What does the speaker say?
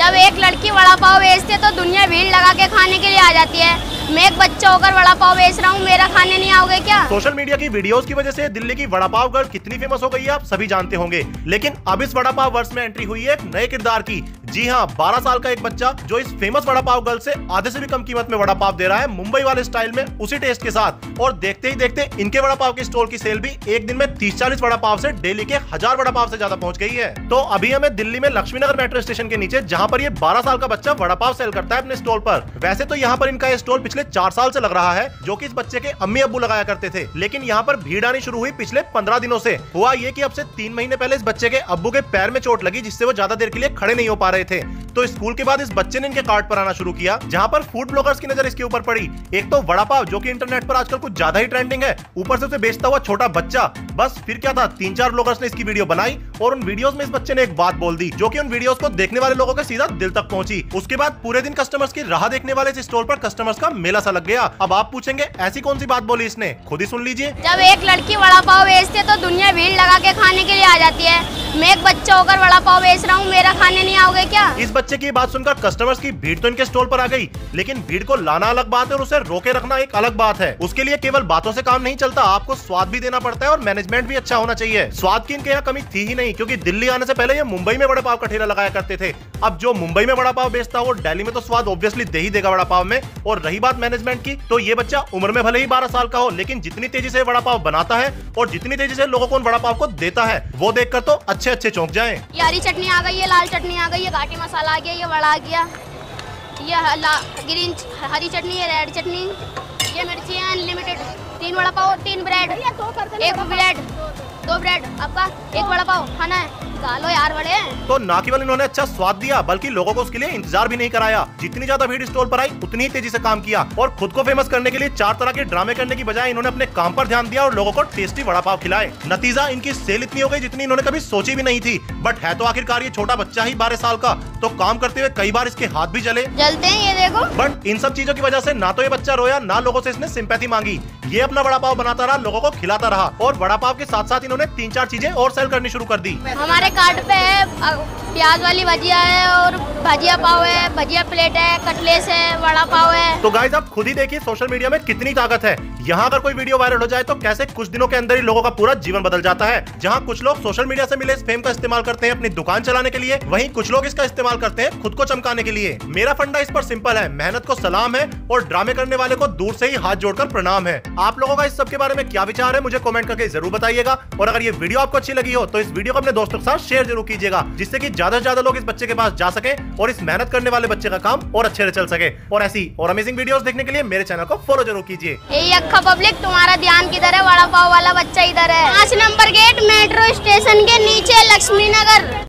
जब एक लड़की वड़ा पाव बेचती है तो दुनिया भीड़ लगा के खाने के लिए आ जाती है। मैं एक बच्चा होकर वड़ा पाव बेच रहा हूँ, मेरा खाने नहीं आओगे क्या? सोशल मीडिया की वीडियोस की वजह से दिल्ली की वड़ा पाव गर्ल कितनी फ़ेमस हो गई है आप सभी जानते होंगे। लेकिन अब इस वड़ा पाव वर्ष में एंट्री हुई है एक नए किरदार की जी हाँ 12 साल का एक बच्चा जो इस फ़ेमस वड़ा पाव गर्ल से आधे से भी कम कीमत में वड़ा पाव दे रहा है, मुंबई वाले स्टाइल में, उसी टेस्ट के साथ। और देखते ही देखते इनके वड़ा पाव के स्टोर की सेल भी एक दिन में 30-40 वड़ा पाव से डेली के हज़ार वड़ा पाव से ज़्यादा पहुँच गई है। तो अभी हमें दिल्ली में लक्ष्मीनगर मेट्रो स्टेशन के नीचे, जहाँ पर ये 12 साल का बच्चा वड़ा पाव सेल करता है अपने स्टॉल पर। वैसे तो यहाँ पर इनका स्टॉल पिछले चार साल से लग रहा है, जो की इस बच्चे के अम्मी अब्बू लगाया करते थे। लेकिन यहाँ पर भीड़ आनी शुरू हुई पिछले पंद्रह दिनों से। हुआ ये कि अब से तीन महीने पहले इस बच्चे के अब्बू के पैर में चोट लगी, जिससे वो ज़्यादा देर के लिए खड़े नहीं हो पा रहे थे। तो स्कूल के बाद इस बच्चे ने इनके कार्ड पर आना शुरू किया, जहाँ पर फ़ूड ब्लॉगर्स की नज़र इसके ऊपर पड़ी। एक तो वड़ा पाव, जो की इंटरनेट पर आजकल कुछ ज़्यादा ही ट्रेंडिंग है, ऊपर से उसे बेचता हुआ छोटा बच्चा। बस फिर क्या था, तीन चार ब्लॉगर्स ने इसकी वीडियो बनाई और उन वीडियोस में इस बच्चे ने एक बात बोल दी जो कि उन वीडियोस को देखने वाले लोगों के सीधा दिल तक पहुँची। उसके बाद पूरे दिन कस्टमर्स की राह देखने वाले इस स्टॉल पर कस्टमर्स का मेला सा लग गया। अब आप पूछेंगे ऐसी कौन सी बात बोली इसने? खुद ही सुन लीजिए। जब एक लड़की वड़ा पाव बेचती है तो दुनिया भीड़ लगा के खाने के लिए आ जाती है। मैं एक बच्चा होकर वड़ा पाव बेच रहा हूँ मेरा खाने नहीं आओगे क्या? इस बच्चे की बात सुनकर कस्टमर्स की भीड़ तो इनके स्टॉल पर आ गई लेकिन भीड़ को लाना अलग बात है और उसे रोके रखना एक अलग बात है। उसके लिए केवल बातों से काम नहीं चलता आपको स्वाद भी देना पड़ता है और मैनेजमेंट भी अच्छा होना चाहिए। स्वाद की इनके यहाँ कमी थी ही नहीं। क्योंकि दिल्ली आने से पहले ये मुंबई में बड़े पाव का ठेला लगाया करते थे। अब जो मुंबई में बड़ा पाव बेचता वो दिल्ली में तो स्वाद ऑब्वियसली दे ही देगा बड़ा पाव में। और रही बात मैनेजमेंट की तो ये बच्चा उम्र में भले ही बारह साल का हो, लेकिन जितनी तेज़ी से बड़ा पाव बनाता है और जितनी तेज़ी से लोगों को उन बड़ा पाव को देता है, वो देखकर तो अच्छे अच्छे चौंक जाए। ये हरी चटनी आ गई है लाल चटनी आ गई है घाटी मसाला आ गया, ये वड़ा आ गया। ये ग्रीन हरी चटनी है रेड चटनी, ये मिर्ची है अनलिमिटेड तीन वड़ा पाव तीन ब्रेड एक ब्रेड दो ब्रेड आपका एक वड़ा पाव खाना है। गालो यार बड़े तो ना केवल इन्होंने अच्छा स्वाद दिया बल्कि लोगों को उसके लिए इंतज़ार भी नहीं कराया। जितनी ज़्यादा भीड़ स्टॉल पर आई उतनी ही तेज़ी से काम किया। और खुद को फ़ेमस करने के लिए चार तरह के ड्रामे करने की बजाय इन्होंने अपने काम पर ध्यान दिया और लोगों को टेस्टी वड़ा पाव खिलाए। नतीजा इनकी सेल इतनी हो गई जितनी इन्होंने कभी सोची भी नहीं थी। बट है तो आखिरकार ये छोटा बच्चा ही बारह साल का। तो काम करते हुए कई बार इसके हाथ भी जले। जलते हैं ये देखो। बट इन सब चीज़ों की वजह से ना तो ये बच्चा रोया ना लोगों से इसने सिंपैथी मांगी। ये अपना वड़ा पाव बनाता रहा लोगों को खिलाता रहा। और वड़ा पाव के साथ साथ इन्होंने तीन चार चीज़ें और सेल करनी शुरू कर दी। हमारे कार्ड पे है प्याज वाली भजिया है और भजिया पाव है भजिया प्लेट है कटलेस है वड़ा पाव है। तो गाइज़ आप खुद ही देखिए सोशल मीडिया में कितनी ताकत है। यहाँ अगर कोई वीडियो वायरल हो जाए तो कैसे कुछ दिनों के अंदर ही लोगों का पूरा जीवन बदल जाता है। जहाँ कुछ लोग सोशल मीडिया से मिले इस फेम का इस्तेमाल करते हैं अपनी दुकान चलाने के लिए वहीं कुछ लोग इसका इस्तेमाल करते हैं खुद को चमकाने के लिए। मेरा फंडा इस पर सिंपल है मेहनत को सलाम है और ड्रामे करने वाले को दूर से ही हाथ जोड़कर प्रणाम है। आप लोगों का इस सब के बारे में क्या विचार है मुझे कमेंट करके ज़रूर बताइएगा। और अगर ये वीडियो आपको अच्छी लगी हो तो इस वीडियो को अपने दोस्तों के साथ शेयर ज़रूर कीजिएगा, जिससे की ज़्यादा से ज़्यादा लोग इस बच्चे के पास जा सके और इस मेहनत करने वाले बच्चे का काम और अच्छे से चल सके। और ऐसी और अमेजिंग वीडियो देखने के लिए मेरे चैनल को फॉलो ज़रूर कीजिए। पब्लिक तुम्हारा ध्यान किधर है? वड़ा पाव वाला बच्चा इधर है। पाँच नंबर गेट मेट्रो स्टेशन के नीचे लक्ष्मी नगर